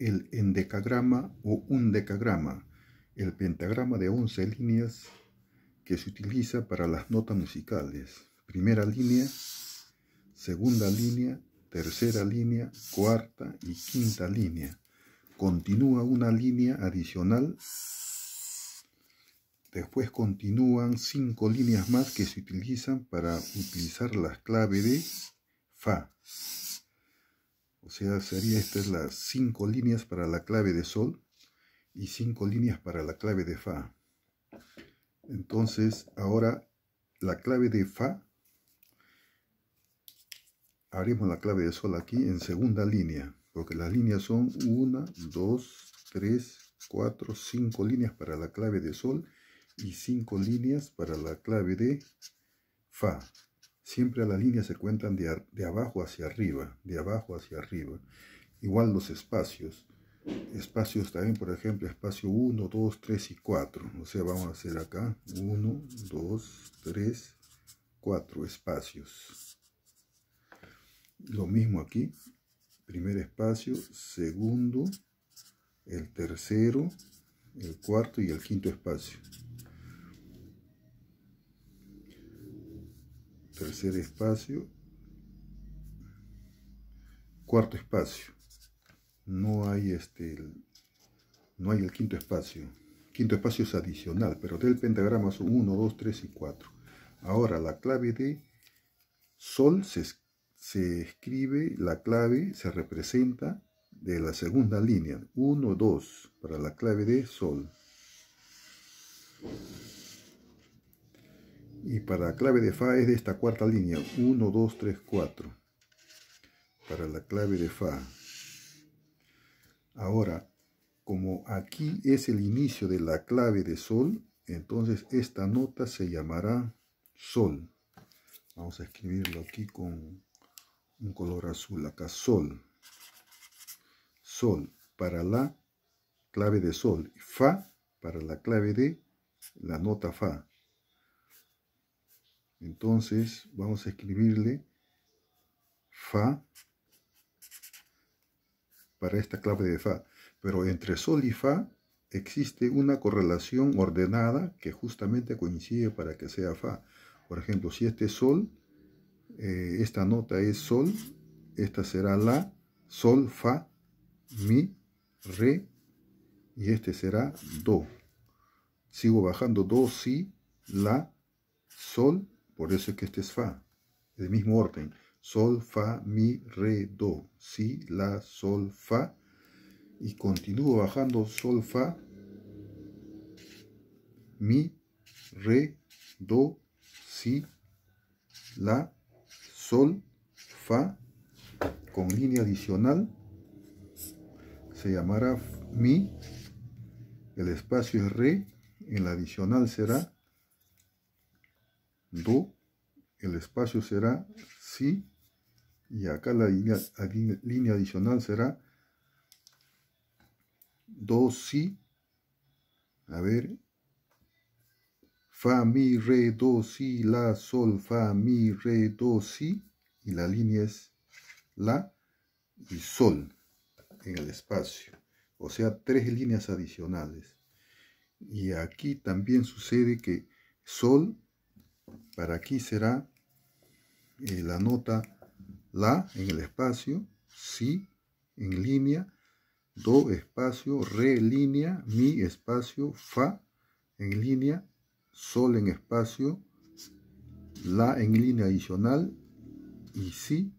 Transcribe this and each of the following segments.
el endecagrama o un decagrama, el pentagrama de 11 líneas que se utiliza para las notas musicales. Primera línea, segunda línea, tercera línea, cuarta y quinta línea. Continúa una línea adicional. Después continúan cinco líneas más que se utilizan para utilizar las claves de Fa. O sea, sería estas las cinco líneas para la clave de Sol y cinco líneas para la clave de Fa. Entonces, ahora la clave de Fa haremos la clave de sol aquí en segunda línea, porque las líneas son 1, 2, 3, 4, 5 líneas para la clave de sol y 5 líneas para la clave de fa. Siempre las líneas se cuentan de, de abajo hacia arriba, de abajo hacia arriba. Igual los espacios. Espacios también, por ejemplo, espacio 1, 2, 3 y 4. O sea, vamos a hacer acá 1, 2, 3, 4 espacios. Lo mismo aquí, primer espacio, segundo, el tercero, el cuarto y el quinto espacio. Tercer espacio, cuarto espacio. No hay este, no hay el quinto espacio. Quinto espacio es adicional, pero del pentagrama son 1, 2, 3 y 4. Ahora la clave de sol se se escribe la clave, se representa de la segunda línea, 1, 2, para la clave de sol. Y para la clave de fa es de esta cuarta línea, 1, 2, 3, 4, para la clave de fa. Ahora, como aquí es el inicio de la clave de sol, entonces esta nota se llamará sol. Vamos a escribirlo aquí con un color azul acá, sol. Sol para la clave de sol. Fa para la clave de la nota fa. Entonces vamos a escribirle fa para esta clave de fa. Pero entre sol y fa existe una correlación ordenada que justamente coincide para que sea fa. Por ejemplo, si este es sol, eh, esta nota es sol, esta será la, sol, fa, mi, re, y este será do. Sigo bajando do, si, la, sol, por eso es que este es fa, el mismo orden. Sol, fa, mi, re, do, si, la, sol, fa, y continúo bajando sol, fa, mi, re, do, si, la, sol, fa, con línea adicional, se llamará mi, el espacio es re, en la adicional será do, el espacio será si, y acá la línea, adicional será do, si, a ver, fa, mi, re, do, si, la, sol, fa, mi, re, do, si, y la línea es la y sol en el espacio, o sea, tres líneas adicionales. Y aquí también sucede que sol, para aquí será eh, la nota la en el espacio, si en línea, do espacio, re línea, mi espacio, fa en línea, sol en espacio, la en línea adicional y si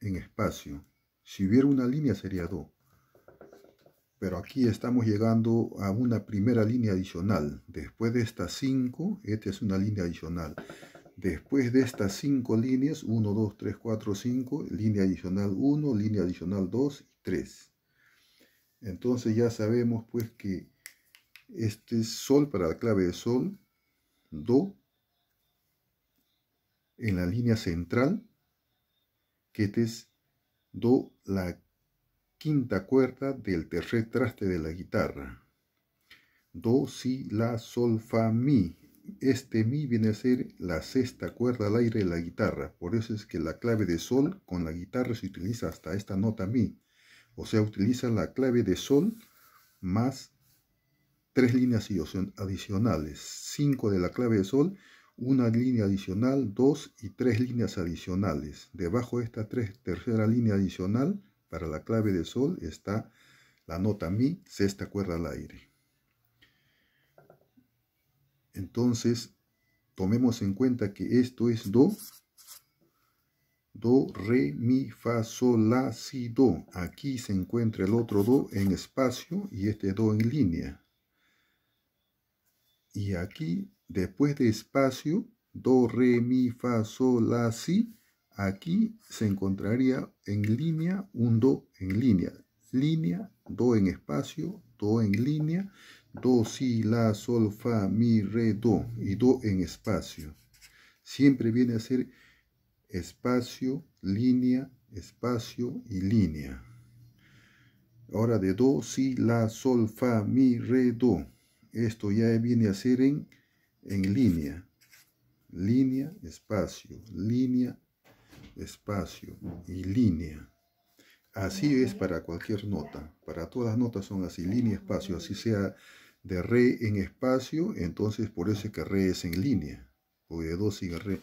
en espacio. Si hubiera una línea sería do. Pero aquí estamos llegando a una primera línea adicional. Después de estas 5, esta es una línea adicional. Después de estas 5 líneas, 1, 2, 3, 4, 5, línea adicional 1, línea adicional 2 y 3. Entonces ya sabemos pues que este es sol para la clave de sol, do, en la línea central, que este es do, la quinta cuerda del tercer traste de la guitarra. Do, si, la, sol, fa, mi. Este mi viene a ser la sexta cuerda al aire de la guitarra. Por eso es que la clave de sol con la guitarra se utiliza hasta esta nota mi. O sea, utiliza la clave de sol más tres líneas adicionales. Cinco de la clave de sol, una línea adicional, dos y tres líneas adicionales. Debajo de esta tercera línea adicional, para la clave de sol, está la nota mi, sexta cuerda al aire. Entonces, tomemos en cuenta que esto es do, do, re, mi, fa, sol, la, si, do. Aquí se encuentra el otro do en espacio y este do en línea. Y aquí, después de espacio, do, re, mi, fa, sol, la, si, aquí se encontraría en línea un do en línea. Línea, do en espacio, do en línea, do, si, la, sol, fa, mi, re, do y do en espacio. Siempre viene a ser espacio, línea, espacio y línea. Ahora de do, si, la, sol, fa, mi, re, do. Esto ya viene a ser en, en línea. Línea, espacio, línea, espacio y línea. Así es para cualquier nota. Para todas las notas son así, línea, espacio. Así sea de re en espacio, entonces por eso es que re es en línea. Porque de do sigue re.